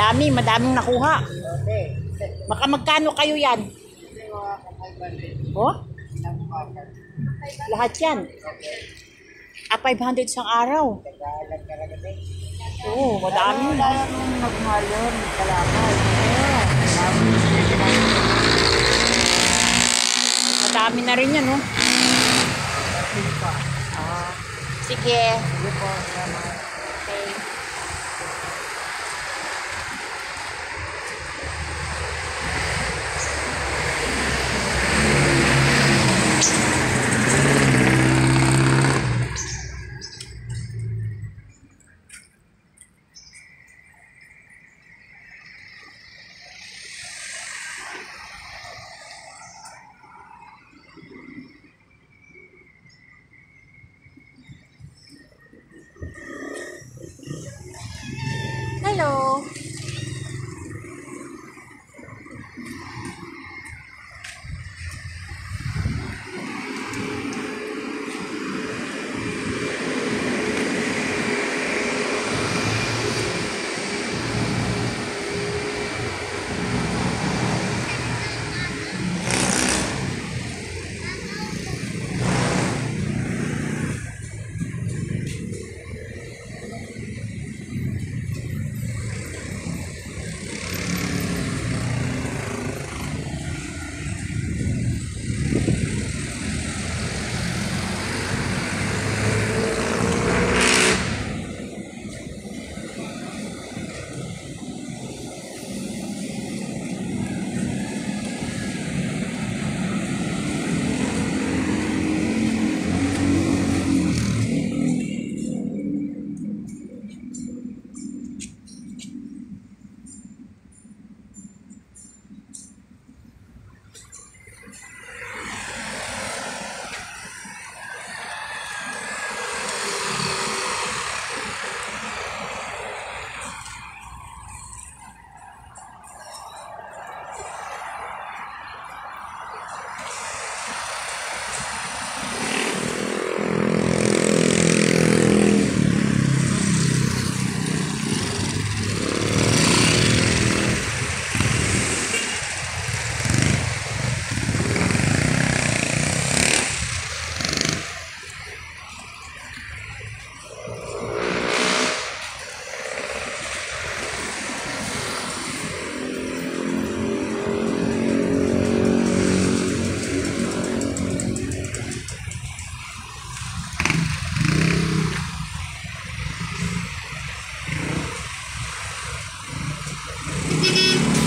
Dami, madaming nakuha. Baka magkano kayo yan? Oh? Lahat yan. Ah, 500 isang araw. Oo, madami. Wala nung nagmahal yun. Salamat. Madami na rin yan, oh. Ah, sige. Sige po, Mm-hmm.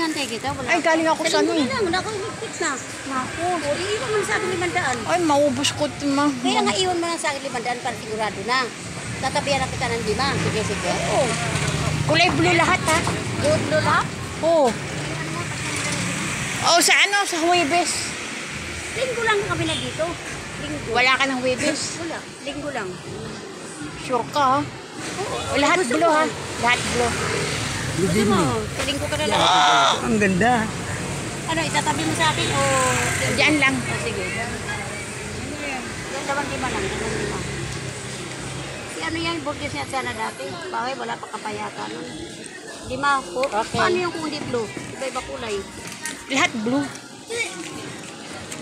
Inantay kita. Wala. Ay, galing ako sa ano. Dali mo na. Nakahigpit na. Naku. Iiwan mo na sa akin limandaan. Ay, maubos ko ma. Kaya nga iwan mo na sa akin limandaan para sigurado na. Tatabihan na kita ng lima. Sige, sige. Oo. Kulay blue lahat ha. Good, Lola. Oo. Oh, sa ano? Sa Huwebes. Linggo lang kami na dito. Linggo. Wala ka ng Huwebes. Wala. Linggo lang. Sure ka ha? O, lahat blue ha? Lahat blue. Gusto mo? Sa linggo ka na lang. Ang ganda. Ano, itatabi mo sa akin o... Diyan lang. Ah, sige. Yung dalawang lima lang. Dalawang lima. Si ano yan, burgess niya sana dati. Bakit wala pa kapayata nun. Lima po. Okay. Ano yung kung hindi blue? Iba-iba kulay. Lahat blue.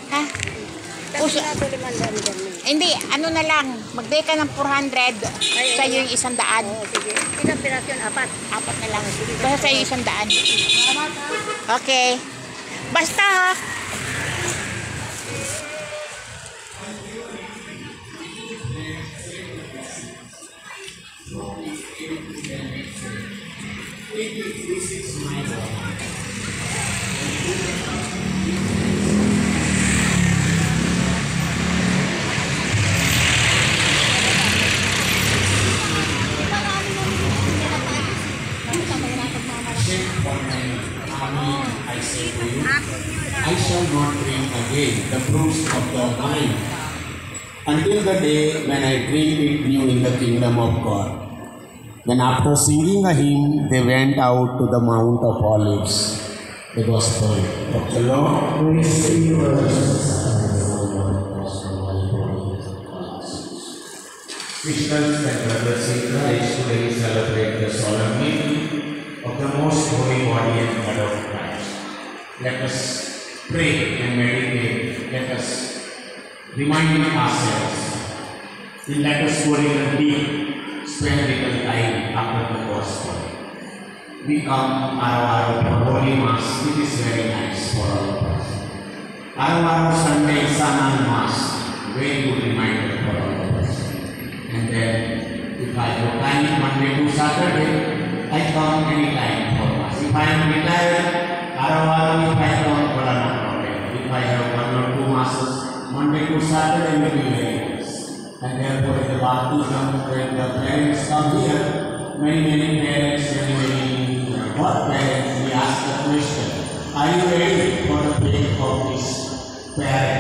Ha? Puso. na. Hindi, ano na lang. Magbigay ka ng 400. Sa'yo yung isang daan. Oo, sige. Ilang pirasyon? Apat. Apat na lang. Basta sa'yo isang daan. Okay. Basta ha. I shall not drink again the fruits of the vine until the day when I drink it new in the kingdom of God. Then after singing a hymn, they went out to the Mount of Olives. The Gospel of the Lord. Praise to you, Christians and brothers in Christ today celebrate the solemnity of the most holy body and blood of Christ. Let us pray and meditate. Let us remind ourselves. And let us go in deep, spend little time after the gospel. We come araw-araw for Holy Mass. It is very nice for all of us. Araw-araw Sunday, Sana Mass. Very good reminder for all of us. And then, if I have time Monday to Saturday, I come anytime for Mass. If I am retired, I come, wala na problem. If I have one or two Masses, Monday to Saturday will be very nice. And therefore, in the baptism, when the parents come here, many, many parents, many, many uh, what parents, we ask the question, are you ready for the faith of this parent?